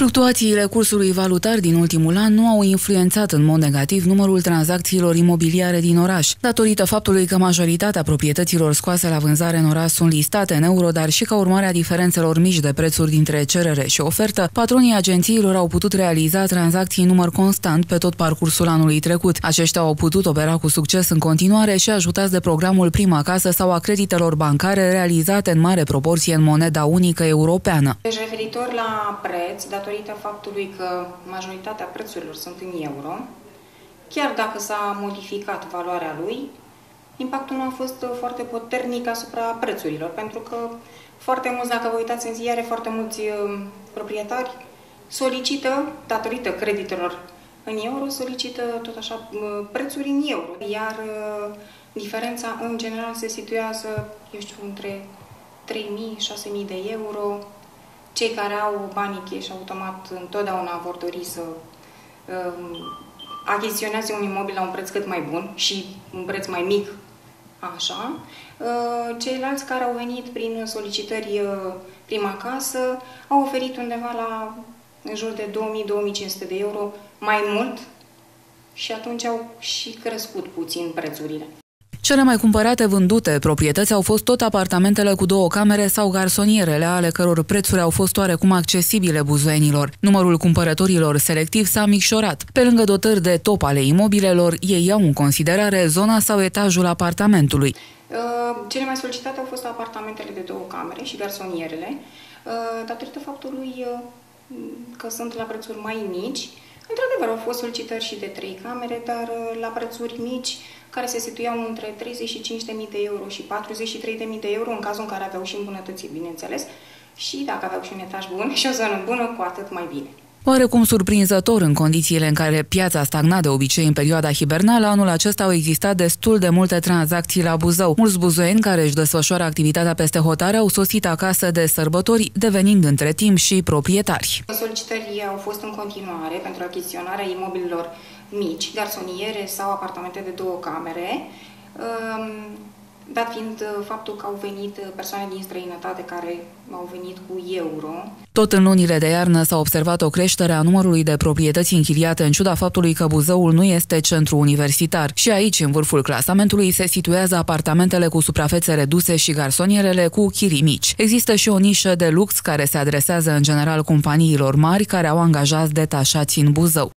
Fluctuațiile cursului valutar din ultimul an nu au influențat în mod negativ numărul tranzacțiilor imobiliare din oraș, datorită faptului că majoritatea proprietăților scoase la vânzare în oraș sunt listate în euro, dar și ca urmare a diferențelor mici de prețuri dintre cerere și ofertă, patronii agențiilor au putut realiza tranzacții în număr constant pe tot parcursul anului trecut. Aceștia au putut opera cu succes în continuare și ajutați de programul Prima Casă sau a creditelor bancare realizate în mare proporție în moneda unică europeană. Deci referitor la preț, datorită datorită faptului că majoritatea prețurilor sunt în euro, chiar dacă s-a modificat valoarea lui, impactul nu a fost foarte puternic asupra prețurilor, pentru că foarte mulți, dacă vă uitați în ziare, foarte mulți uh, proprietari solicită, datorită creditelor în euro, solicită tot așa uh, prețuri în euro. Iar uh, diferența în general se situează, eu știu, între 3.000-6.000 de euro cei care au banii cash automat întotdeauna vor dori să uh, achiziționeze un imobil la un preț cât mai bun și un preț mai mic, așa. Uh, ceilalți care au venit prin solicitări uh, prima casă au oferit undeva la în jur de 2000-2500 de euro mai mult și atunci au și crescut puțin prețurile. Cele mai cumpărate vândute proprietăți au fost tot apartamentele cu două camere sau garsonierele, ale căror prețuri au fost oarecum accesibile buzoenilor. Numărul cumpărătorilor selectiv s-a micșorat. Pe lângă dotări de top ale imobilelor, ei iau în considerare zona sau etajul apartamentului. Uh, cele mai solicitate au fost apartamentele de două camere și garsonierele, uh, datorită faptului uh, că sunt la prețuri mai mici. Într-adevăr, au fost solicitări și de trei camere, dar la prețuri mici care se situiau între 35.000 de euro și 43.000 de euro, în cazul în care aveau și îmbunătățiri, bineînțeles, și dacă aveau și un etaj bun și o zonă bună, cu atât mai bine. Oarecum surprinzător în condițiile în care piața stagna de obicei în perioada hibernală, anul acesta au existat destul de multe tranzacții la Buzău. Mulți buzoieni care își desfășoară activitatea peste hotare au sosit acasă de sărbători, devenind între timp și proprietari. Solicitările au fost în continuare pentru achiziționarea imobililor mici, garsoniere sau apartamente de două camere, um, dat fiind uh, faptul că au venit uh, persoane din străinătate care au venit cu euro. Tot în lunile de iarnă s-a observat o creștere a numărului de proprietăți închiriate în ciuda faptului că Buzăul nu este centru universitar. Și aici, în vârful clasamentului, se situează apartamentele cu suprafețe reduse și garsonierele cu chirii mici. Există și o nișă de lux care se adresează în general companiilor mari care au angajați detașați în Buzău.